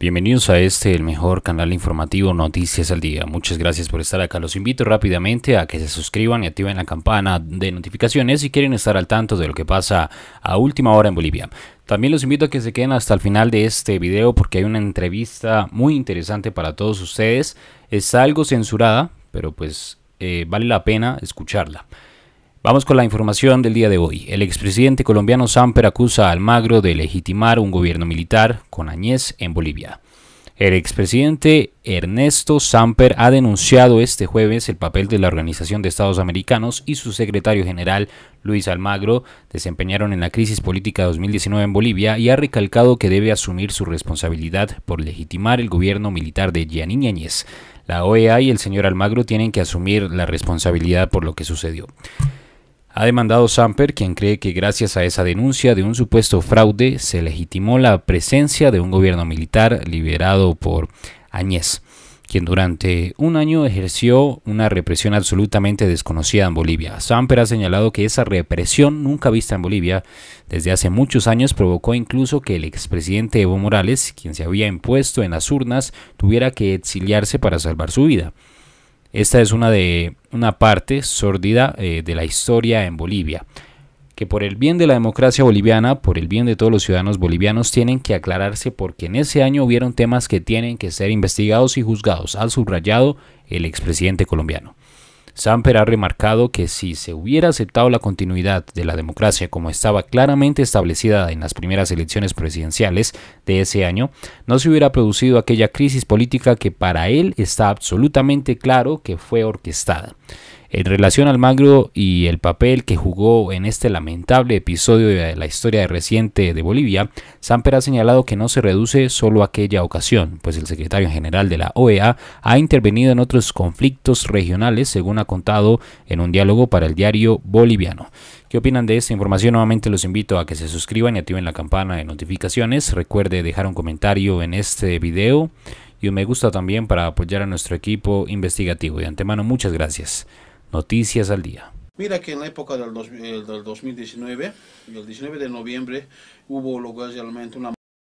Bienvenidos a este, el mejor canal informativo Noticias al Día. Muchas gracias por estar acá. Los invito rápidamente a que se suscriban y activen la campana de notificaciones si quieren estar al tanto de lo que pasa a última hora en Bolivia. También los invito a que se queden hasta el final de este video porque hay una entrevista muy interesante para todos ustedes. Es algo censurada, pero pues eh, vale la pena escucharla. Vamos con la información del día de hoy. El expresidente colombiano Samper acusa a Almagro de legitimar un gobierno militar con Añez en Bolivia. El expresidente Ernesto Samper ha denunciado este jueves el papel de la Organización de Estados Americanos y su secretario general Luis Almagro desempeñaron en la crisis política 2019 en Bolivia y ha recalcado que debe asumir su responsabilidad por legitimar el gobierno militar de Gianni Áñez. La OEA y el señor Almagro tienen que asumir la responsabilidad por lo que sucedió. Ha demandado Samper, quien cree que gracias a esa denuncia de un supuesto fraude se legitimó la presencia de un gobierno militar liderado por Añez, quien durante un año ejerció una represión absolutamente desconocida en Bolivia. Samper ha señalado que esa represión nunca vista en Bolivia desde hace muchos años provocó incluso que el expresidente Evo Morales, quien se había impuesto en las urnas, tuviera que exiliarse para salvar su vida. Esta es una, de, una parte sórdida eh, de la historia en Bolivia, que por el bien de la democracia boliviana, por el bien de todos los ciudadanos bolivianos, tienen que aclararse porque en ese año hubieron temas que tienen que ser investigados y juzgados, ha subrayado el expresidente colombiano. Samper ha remarcado que si se hubiera aceptado la continuidad de la democracia como estaba claramente establecida en las primeras elecciones presidenciales de ese año, no se hubiera producido aquella crisis política que para él está absolutamente claro que fue orquestada. En relación al Magro y el papel que jugó en este lamentable episodio de la historia reciente de Bolivia, Samper ha señalado que no se reduce solo a aquella ocasión, pues el secretario general de la OEA ha intervenido en otros conflictos regionales, según ha contado en un diálogo para el diario boliviano. ¿Qué opinan de esta información? Nuevamente los invito a que se suscriban y activen la campana de notificaciones. Recuerde dejar un comentario en este video y un me gusta también para apoyar a nuestro equipo investigativo. De antemano, muchas gracias. Noticias al día. Mira que en la época del, 2019, el 19 de noviembre, hubo lugar realmente una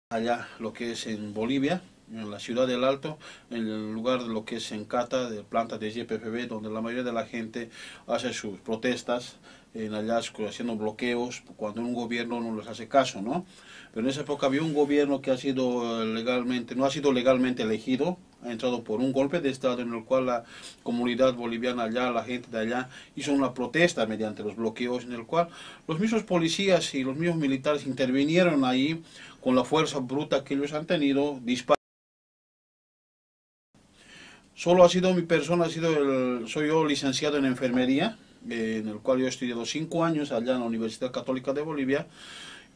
allá, lo que es en Bolivia, en la ciudad del Alto, en el lugar de lo que es en Cata, de planta de YPFB, donde la mayoría de la gente hace sus protestas en allá haciendo bloqueos cuando un gobierno no les hace caso, ¿no? Pero en esa época había un gobierno que ha sido legalmente, no ha sido legalmente elegido, ha entrado por un golpe de Estado en el cual la comunidad boliviana allá, la gente de allá, hizo una protesta mediante los bloqueos en el cual los mismos policías y los mismos militares intervinieron ahí con la fuerza bruta que ellos han tenido, disparando. Solo ha sido mi persona, ha sido el, soy yo licenciado en enfermería, eh, en el cual yo he estudiado cinco años allá en la Universidad Católica de Bolivia.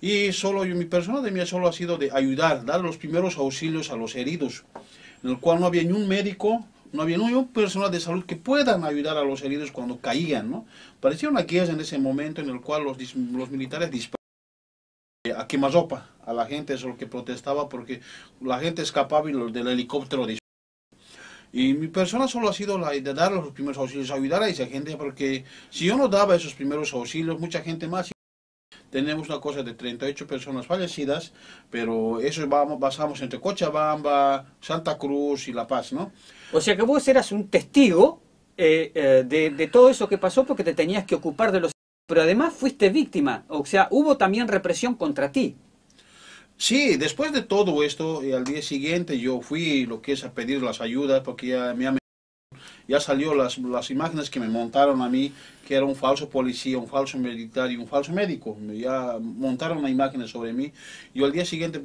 Y solo yo, mi persona de mí solo ha sido de ayudar, dar los primeros auxilios a los heridos, en el cual no había ni un médico, no había ni un personal de salud que puedan ayudar a los heridos cuando caían, ¿no? Parecía una guerra en ese momento en el cual los, los militares disparaban a quemazopa a la gente, eso es lo que protestaba, porque la gente escapaba y los del helicóptero y mi persona solo ha sido la de dar los primeros auxilios, ayudar a esa gente, porque si yo no daba esos primeros auxilios, mucha gente más. Tenemos una cosa de 38 personas fallecidas, pero eso vamos, basamos entre Cochabamba, Santa Cruz y La Paz, ¿no? O sea que vos eras un testigo eh, eh, de, de todo eso que pasó porque te tenías que ocupar de los... Pero además fuiste víctima, o sea, hubo también represión contra ti. Sí, después de todo esto, al día siguiente yo fui lo que es a pedir las ayudas porque ya me ya salió las, las imágenes que me montaron a mí, que era un falso policía, un falso militar y un falso médico. Ya montaron las imágenes sobre mí. Y al día siguiente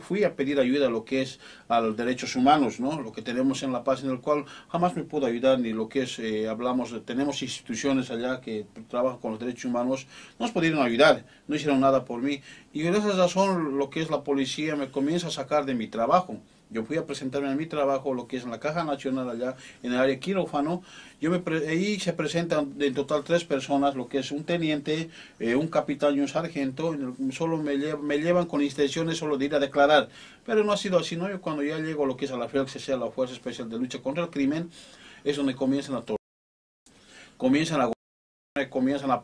fui a pedir ayuda a lo que es a los derechos humanos, ¿no? lo que tenemos en La Paz, en el cual jamás me pudo ayudar, ni lo que es, eh, hablamos, tenemos instituciones allá que trabajan con los derechos humanos, no nos pudieron ayudar, no hicieron nada por mí. Y por esa razón lo que es la policía me comienza a sacar de mi trabajo. Yo fui a presentarme en mi trabajo, lo que es en la Caja Nacional allá, en el área quirófano. Yo me ahí se presentan en total tres personas, lo que es un teniente, eh, un capitán y un sargento. Solo me, me, llevan con instrucciones solo de ir a declarar. Pero no ha sido así, ¿no? Yo cuando ya llego a lo que es a la FELCC, la Fuerza Especial de Lucha contra el Crimen, es donde comienzan a comienzan a comienzan a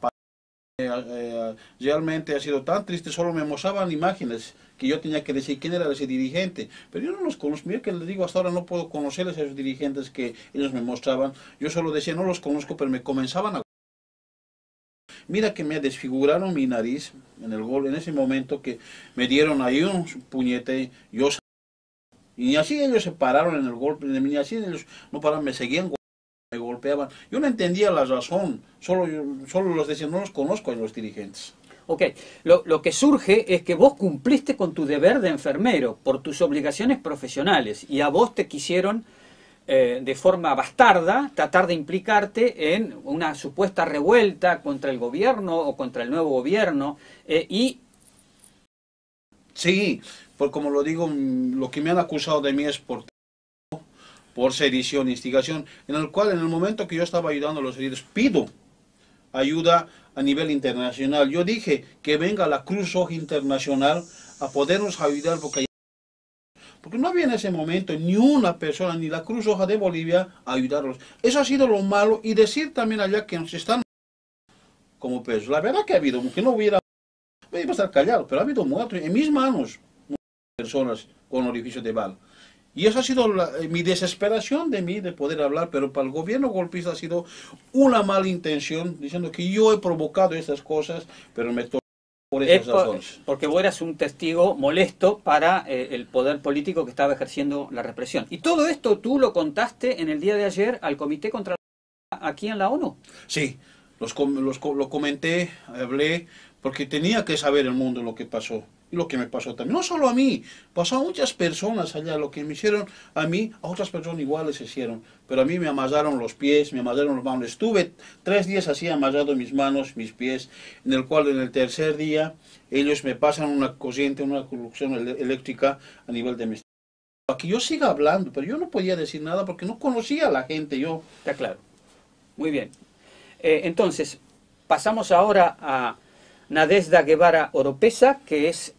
eh, eh, realmente ha sido tan triste, solo me mostraban imágenes que yo tenía que decir quién era ese dirigente, pero yo no los conozco, mira que les digo, hasta ahora no puedo conocerles a esos dirigentes que ellos me mostraban, yo solo decía, no los conozco, pero me comenzaban a... Mira que me desfiguraron mi nariz en el gol, en ese momento que me dieron ahí un puñete, yo y así ellos se pararon en el golpe, y así ellos no pararon, me seguían me golpeaban. Yo no entendía la razón, solo, solo los decía, no los conozco a los dirigentes. Ok, lo, lo, que surge es que vos cumpliste con tu deber de enfermero por tus obligaciones profesionales y a vos te quisieron eh, de forma bastarda tratar de implicarte en una supuesta revuelta contra el gobierno o contra el nuevo gobierno eh, y... Sí, por como lo digo, lo que me han acusado de mí es por por sedición, instigación, en el cual en el momento que yo estaba ayudando a los heridos, pido ayuda a nivel internacional. Yo dije que venga la Cruz Roja Internacional a podernos ayudar porque, porque no había en ese momento ni una persona, ni la Cruz Roja de Bolivia a ayudarlos. Eso ha sido lo malo y decir también allá que nos están como pesos. La verdad que ha habido, que no hubiera, voy a estar callado, pero ha habido muertos en mis manos, personas con orificio de bala. Y eso ha sido eh, mi desesperación de mí de poder hablar, pero para el gobierno golpista ha sido una mala intención, diciendo que yo he provocado estas cosas, pero me por esas razones. Porque vos eras un testigo molesto para eh, el poder político que estaba ejerciendo la represión. Y todo esto tú lo contaste en el día de ayer al Comité contra la aquí en la ONU. Sí, los, los, lo comenté, hablé, porque tenía que saber el mundo lo que pasó lo que me pasó también. No solo a mí, pasó a muchas personas allá. Lo que me hicieron a mí, a otras personas iguales hicieron. Pero a mí me amasaron los pies, me amasaron las manos. Estuve tres días así amasado mis manos, mis pies, en el cual en el tercer día ellos me pasan una corriente, una conducción eléctrica a nivel de mi para que yo siga hablando, pero yo no podía decir nada porque no conocía a la gente, yo... Está claro. Muy bien. Eh, entonces, pasamos ahora a Nadezda Guevara Oropesa, que es,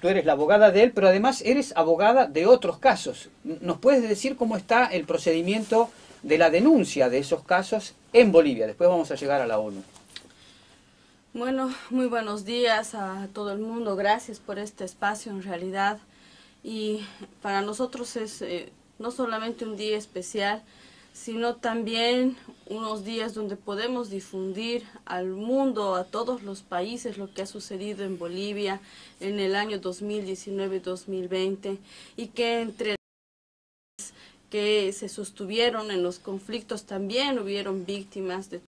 tú eres la abogada de él, pero además eres abogada de otros casos. ¿Nos puedes decir cómo está el procedimiento de la denuncia de esos casos en Bolivia? Después vamos a llegar a la ONU. Bueno, muy buenos días a todo el mundo. Gracias por este espacio en realidad. Y para nosotros es eh, no solamente un día especial, sino también unos días donde podemos difundir al mundo, a todos los países, lo que ha sucedido en Bolivia en el año 2019-2020 y que entre que se sostuvieron en los conflictos también hubieron víctimas de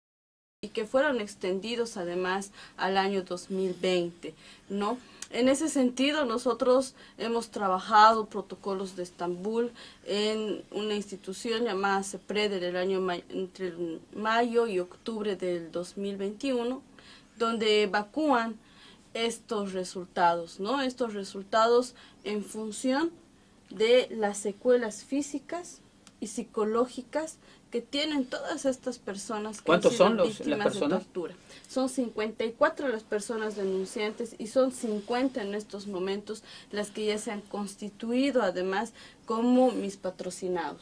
y que fueron extendidos además al año 2020, ¿no? En ese sentido, nosotros hemos trabajado protocolos de Estambul en una institución llamada CEPRED en el año entre mayo y octubre del 2021, donde evacúan estos resultados, ¿no? Estos resultados en función de las secuelas físicas y psicológicas que tienen todas estas personas que ¿Cuántos son los, las personas? De tortura. Son 54 las personas denunciantes y son 50 en estos momentos las que ya se han constituido además como mis patrocinados.